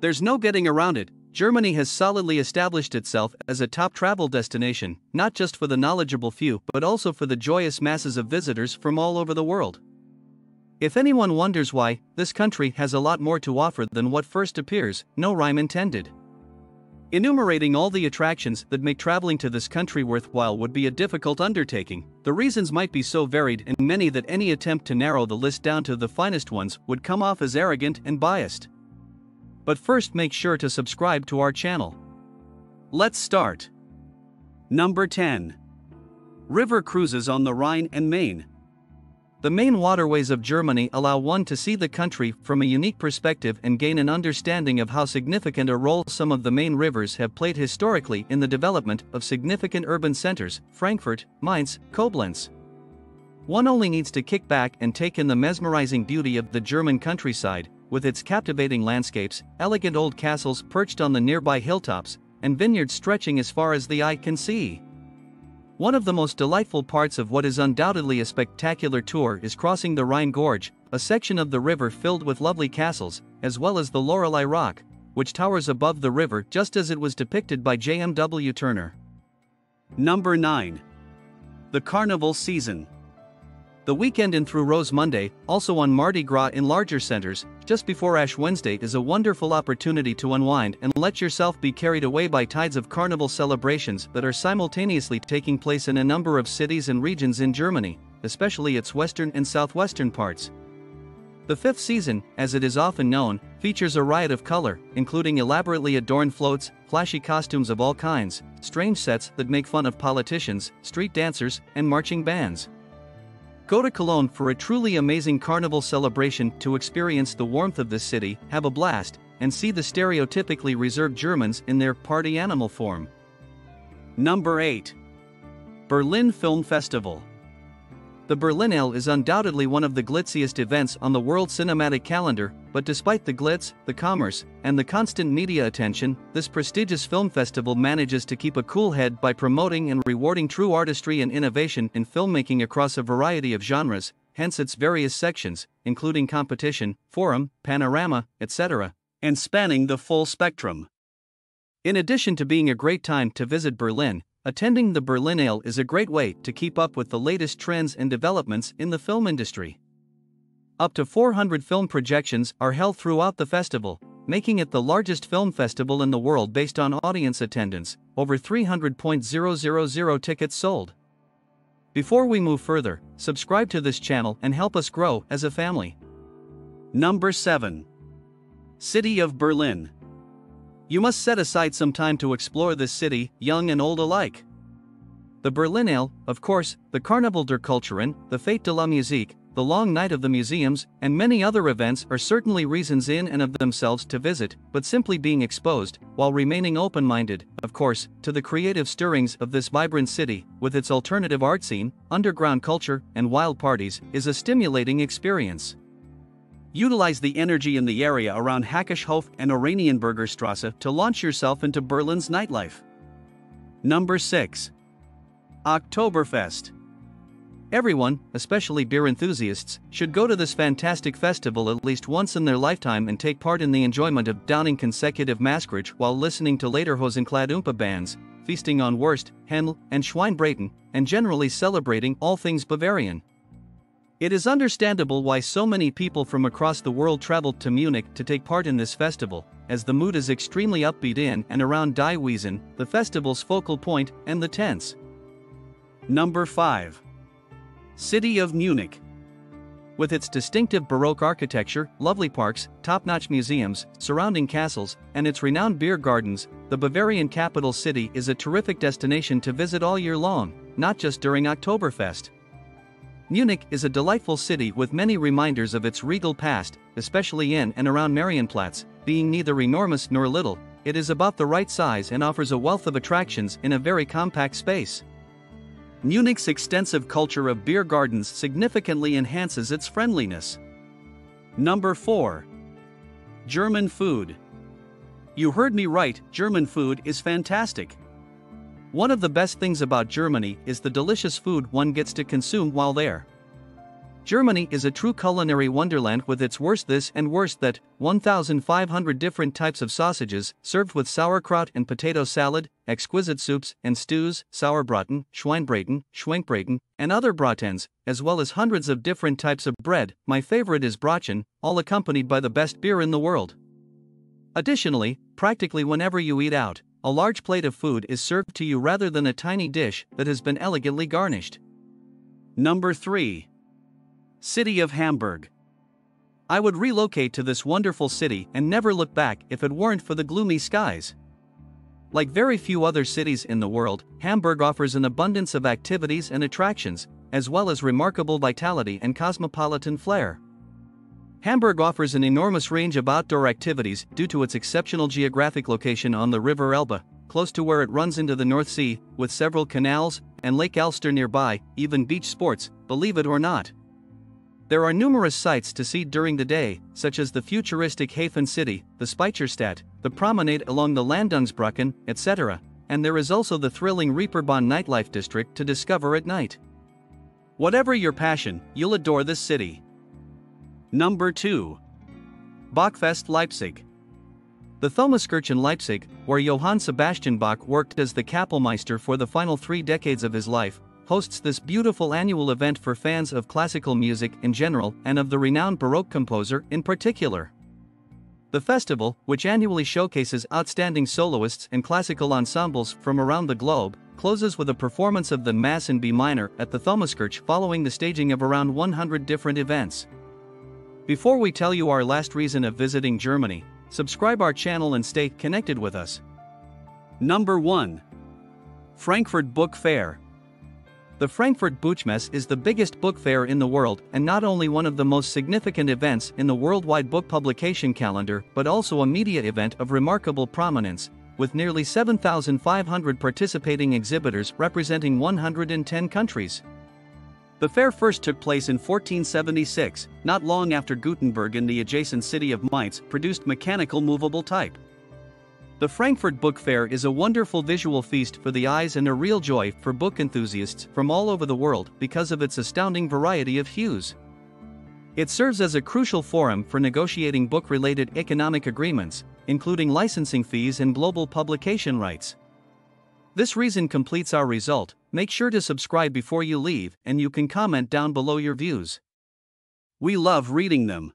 There's no getting around it, Germany has solidly established itself as a top travel destination, not just for the knowledgeable few, but also for the joyous masses of visitors from all over the world. If anyone wonders why, this country has a lot more to offer than what first appears, no rhyme intended. Enumerating all the attractions that make traveling to this country worthwhile would be a difficult undertaking. The reasons might be so varied and many that any attempt to narrow the list down to the finest ones would come off as arrogant and biased. But first make sure to subscribe to our channel. Let's start. Number 10. River cruises on the Rhine and Main. The main waterways of Germany allow one to see the country from a unique perspective and gain an understanding of how significant a role some of the main rivers have played historically in the development of significant urban centers Frankfurt, Mainz, Koblenz. One only needs to kick back and take in the mesmerizing beauty of the German countryside, with its captivating landscapes, elegant old castles perched on the nearby hilltops, and vineyards stretching as far as the eye can see. One of the most delightful parts of what is undoubtedly a spectacular tour is crossing the Rhine Gorge, a section of the river filled with lovely castles, as well as the Lorelei Rock, which towers above the river just as it was depicted by J.M.W. Turner. Number 9. The Carnival Season. The weekend in through Rose Monday, also on Mardi Gras in larger centers, just before Ash Wednesday is a wonderful opportunity to unwind and let yourself be carried away by tides of carnival celebrations that are simultaneously taking place in a number of cities and regions in Germany, especially its western and southwestern parts. The fifth season, as it is often known, features a riot of color, including elaborately adorned floats, flashy costumes of all kinds, strange sets that make fun of politicians, street dancers, and marching bands. Go to Cologne for a truly amazing carnival celebration to experience the warmth of this city, have a blast, and see the stereotypically reserved Germans in their party animal form. Number 8. Berlin Film Festival. The Berlinale is undoubtedly one of the glitziest events on the world cinematic calendar, but despite the glitz, the commerce, and the constant media attention, this prestigious film festival manages to keep a cool head by promoting and rewarding true artistry and innovation in filmmaking across a variety of genres, hence its various sections, including competition, forum, panorama, etc., and spanning the full spectrum. In addition to being a great time to visit Berlin, Attending the Berlinale is a great way to keep up with the latest trends and developments in the film industry. Up to 400 film projections are held throughout the festival, making it the largest film festival in the world based on audience attendance, over 300.000 tickets sold. Before we move further, subscribe to this channel and help us grow as a family. Number 7. City of Berlin. You must set aside some time to explore this city, young and old alike. The Berlinale, of course, the Karneval der Kulturen, the Fête de la Musique, the Long Night of the Museums, and many other events are certainly reasons in and of themselves to visit, but simply being exposed, while remaining open minded, of course, to the creative stirrings of this vibrant city, with its alternative art scene, underground culture, and wild parties, is a stimulating experience. Utilize the energy in the area around Hackeshof and Oranienburger Strasse to launch yourself into Berlin's nightlife. Number 6. Oktoberfest. Everyone, especially beer enthusiasts, should go to this fantastic festival at least once in their lifetime and take part in the enjoyment of downing consecutive masquerade while listening to lederhosen-clad Oompah bands, feasting on Wurst, Hendl, and Schweinbraten, and generally celebrating all things Bavarian. It is understandable why so many people from across the world traveled to Munich to take part in this festival, as the mood is extremely upbeat in and around Die Wiesn, the festival's focal point, and the tents. Number 5. City of Munich. With its distinctive Baroque architecture, lovely parks, top notch museums, surrounding castles, and its renowned beer gardens, the Bavarian capital city is a terrific destination to visit all year long, not just during Oktoberfest. Munich is a delightful city with many reminders of its regal past, especially in and around Marienplatz, being neither enormous nor little, it is about the right size and offers a wealth of attractions in a very compact space. Munich's extensive culture of beer gardens significantly enhances its friendliness. Number 4. German food. You heard me right, German food is fantastic. One of the best things about Germany is the delicious food one gets to consume while there. Germany is a true culinary wonderland with its Wurst this and Wurst that, 1,500 different types of sausages, served with sauerkraut and potato salad, exquisite soups and stews, sauerbraten, Schweinbraten, Schwenkbraten, and other bratens, as well as hundreds of different types of bread. My favorite is Brötchen, all accompanied by the best beer in the world. Additionally, practically whenever you eat out, a large plate of food is served to you rather than a tiny dish that has been elegantly garnished. Number 3. City of Hamburg. I would relocate to this wonderful city and never look back if it weren't for the gloomy skies. Like very few other cities in the world, Hamburg offers an abundance of activities and attractions, as well as remarkable vitality and cosmopolitan flair. Hamburg offers an enormous range of outdoor activities due to its exceptional geographic location on the River Elbe, close to where it runs into the North Sea, with several canals and Lake Alster nearby, even beach sports, believe it or not. There are numerous sights to see during the day, such as the futuristic Hafen City, the Speicherstadt, the promenade along the Landungsbrücken, etc., and there is also the thrilling Reeperbahn nightlife district to discover at night. Whatever your passion, you'll adore this city. Number 2. Bachfest Leipzig. The Thomaskirche in Leipzig, where Johann Sebastian Bach worked as the Kapellmeister for the final three decades of his life, hosts this beautiful annual event for fans of classical music in general and of the renowned Baroque composer in particular. The festival, which annually showcases outstanding soloists and classical ensembles from around the globe, closes with a performance of the Mass in B minor at the Thomaskirche following the staging of around 100 different events. Before we tell you our last reason of visiting Germany, subscribe our channel and stay connected with us. Number 1. Frankfurt Book Fair the Frankfurt Buchmesse is the biggest book fair in the world and not only one of the most significant events in the worldwide book publication calendar but also a media event of remarkable prominence, with nearly 7,500 participating exhibitors representing 110 countries. The fair first took place in 1476, not long after Gutenberg in the adjacent city of Mainz produced mechanical movable type. The Frankfurt Book Fair is a wonderful visual feast for the eyes and a real joy for book enthusiasts from all over the world because of its astounding variety of hues. It serves as a crucial forum for negotiating book related economic agreements, including licensing fees and global publication rights. This reason completes our result. Make sure to subscribe before you leave, and you can comment down below your views. We love reading them.